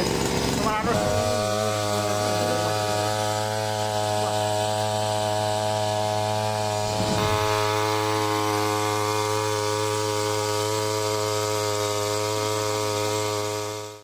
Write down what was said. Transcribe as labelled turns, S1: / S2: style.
S1: পাচ্ছেন তোমার আরও